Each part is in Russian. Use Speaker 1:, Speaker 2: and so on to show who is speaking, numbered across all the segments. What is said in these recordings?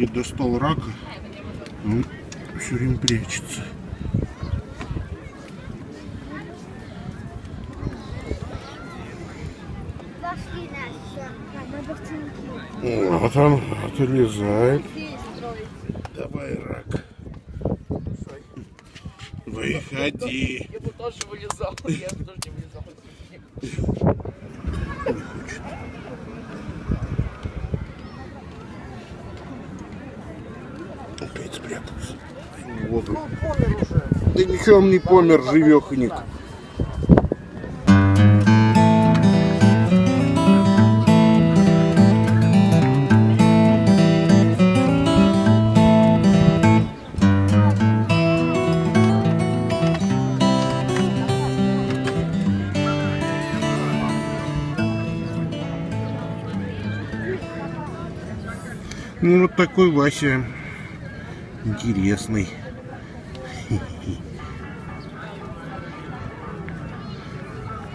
Speaker 1: не достал рака, он все время прячется. Вот он отлезает. Давай, рак. Выходи.
Speaker 2: Я бы тоже вылезал. Я бы тоже не вылезал.
Speaker 1: Вот он. Да ничего он не помер, живеханик. Ну вот такой Вася интересный.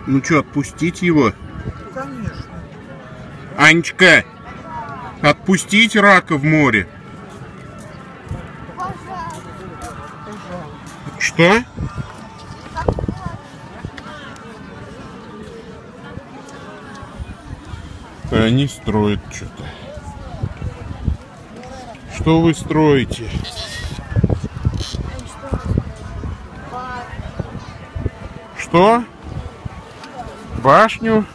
Speaker 1: Ну что, отпустить его?
Speaker 2: Конечно.
Speaker 1: Анечка, отпустить рака в море. Что? Они строят что-то. Что вы строите? Что? Башню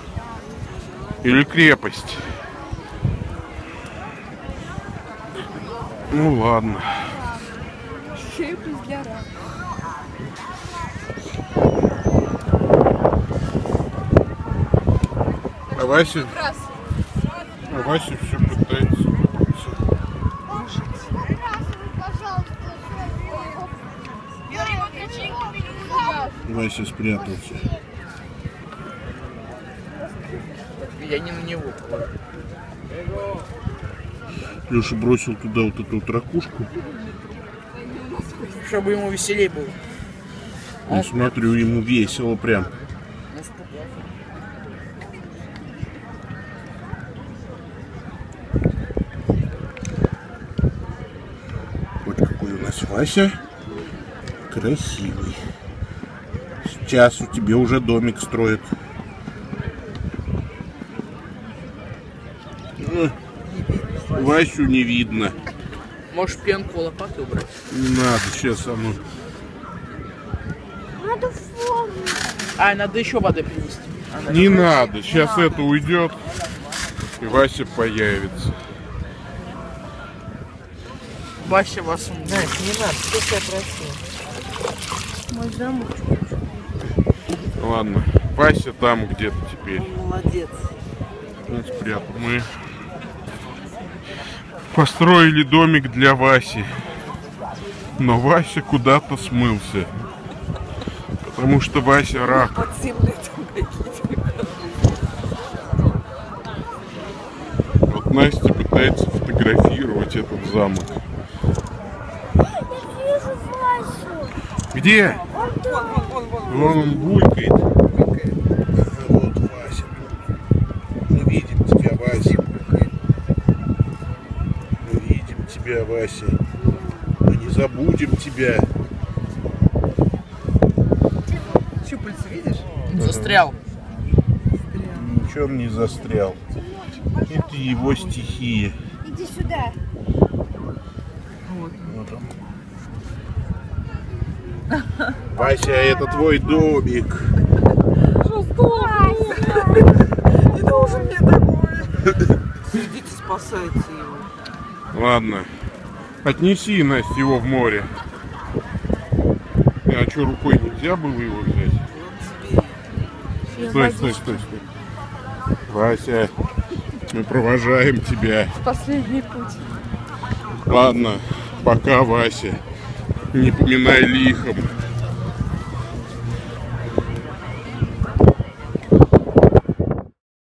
Speaker 1: или крепость? Ну ладно.
Speaker 3: Крепость для.
Speaker 1: А Вася, а Вася все пытается выбраться.
Speaker 4: Здравствуй, пожалуйста.
Speaker 1: Вася спрятался.
Speaker 2: Я не на него.
Speaker 1: Леша бросил туда вот эту вот ракушку.
Speaker 2: Чтобы ему веселее было.
Speaker 1: И смотрю, ему весело прям. Вот какой у нас Вася. Красивый. Сейчас у тебя уже домик строят. Ну, Васю не видно.
Speaker 2: Можешь пенку лопатой убрать.
Speaker 1: Не надо, сейчас оно.
Speaker 4: Надо форму.
Speaker 2: А, надо еще воды принести. Она-
Speaker 1: Не надо, сейчас это уйдет, и Вася появится.
Speaker 2: Вася вас он-
Speaker 3: Не надо, кто тебя просил? Мой замок.
Speaker 1: Ладно, Вася там где-то теперь.
Speaker 3: Молодец.
Speaker 1: Он спрятал. Мы построили домик для Васи. Но Вася куда-то смылся. Потому что Вася рак. Вот Настя пытается фотографировать этот замок.
Speaker 4: Вижу Васю.
Speaker 1: Где?
Speaker 3: Вон, вон, вон, вон.
Speaker 1: Вон он булькает. Вот Вася. Мы видим тебя, Вася. Мы видим тебя, Вася. Мы не забудем тебя.
Speaker 3: Щупальца видишь?
Speaker 2: Застрял.
Speaker 1: Ничего он не застрял. Это его стихия.
Speaker 4: Иди сюда.
Speaker 1: Вот он. Вася, это твой домик.
Speaker 3: Не должен мне такое. Идите, спасайте его.
Speaker 1: Ладно. Отнеси, Настя, его в море. А что, рукой нельзя было его взять? Стой, стой, стой, стой. Вася, мы провожаем тебя.
Speaker 3: В последний путь.
Speaker 1: Ладно, пока, Вася. Не поминай лихом.